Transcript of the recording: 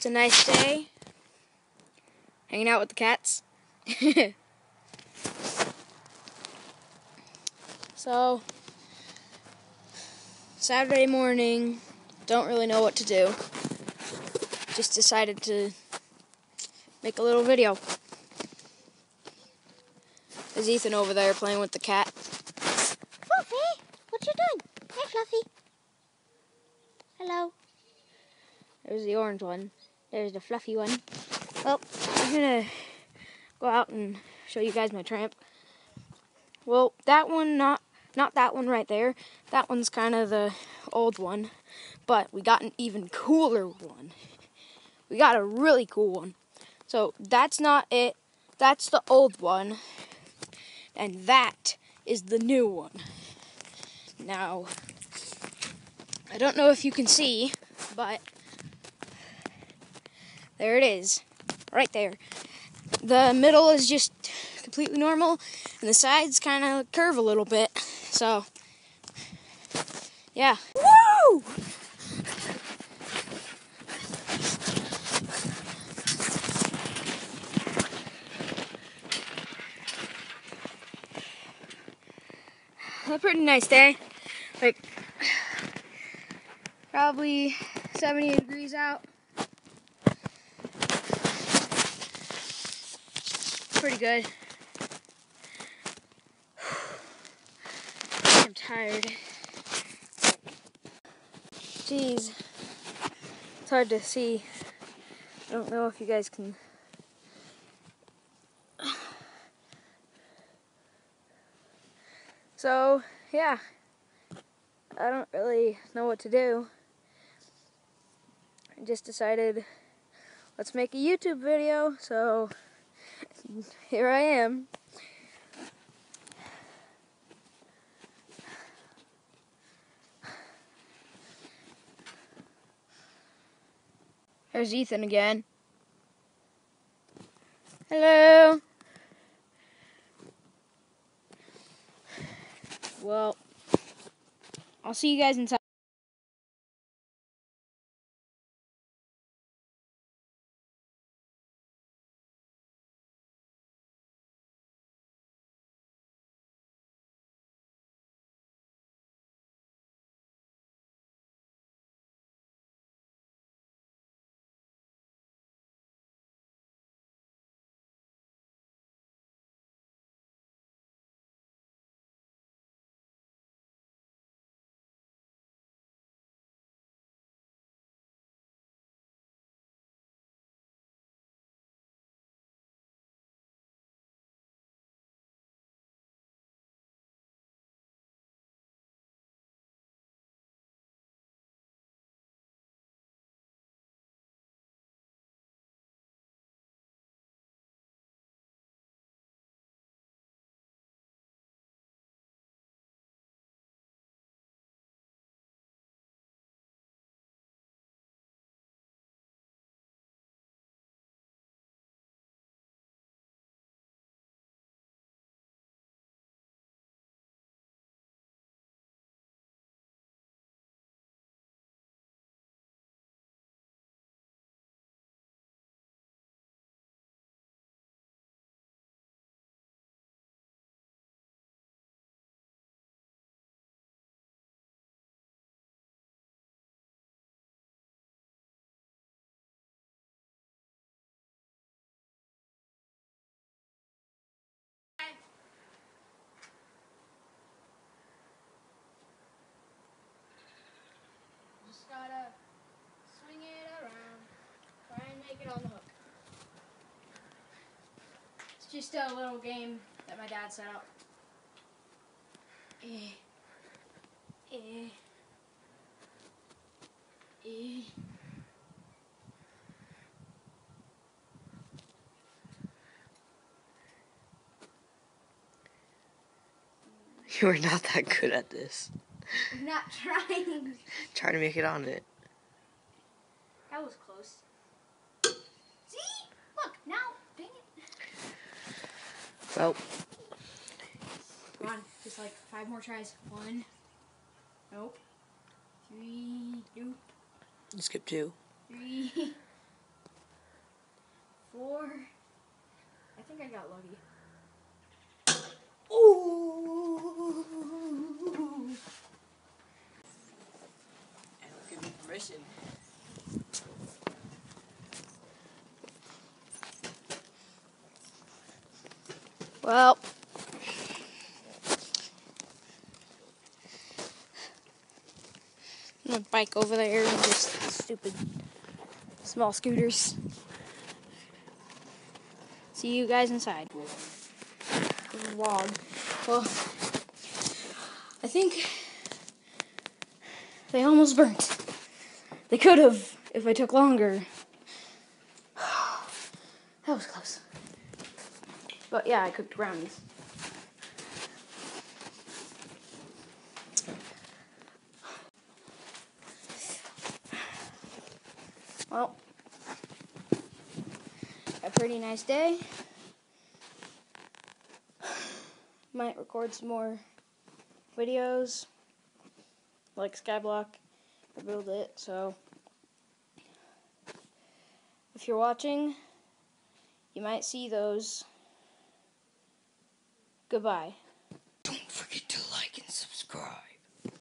Just a nice day. Hanging out with the cats. so, Saturday morning, don't really know what to do. Just decided to make a little video. There's Ethan over there playing with the cat. Fluffy, what you doing? Hey, Fluffy. Hello. There's the orange one. There's the fluffy one. Well, I'm gonna go out and show you guys my tramp. Well, that one, not not that one right there. That one's kind of the old one, but we got an even cooler one. We got a really cool one. So that's not it. That's the old one, and that is the new one. Now, I don't know if you can see, but there it is, right there. The middle is just completely normal, and the sides kind of curve a little bit. So, yeah. Woo! A pretty nice day. Like, probably 70 degrees out. Pretty good. I'm tired. Jeez. It's hard to see. I don't know if you guys can. So, yeah. I don't really know what to do. I just decided let's make a YouTube video, so here I am. There's Ethan again. Hello. Well, I'll see you guys inside. Just a little game that my dad set up. Eh. Eh. Eh. You are not that good at this. I'm not trying. Try to make it on it. That was close. See? Look, now, dang it. Well, Come on, just like five more tries. One. Nope. Three. Nope. skip two. Three. Four. I think I got lucky. Ooh. And give me Well. I'm gonna bike over there and just stupid small scooters. See you guys inside. Vlog. Well, I think they almost burnt. They could have if I took longer. That was close. But yeah, I cooked brownies. Well, a pretty nice day. Might record some more videos like Skyblock or build it. So if you're watching, you might see those. Goodbye. Don't forget to like and subscribe.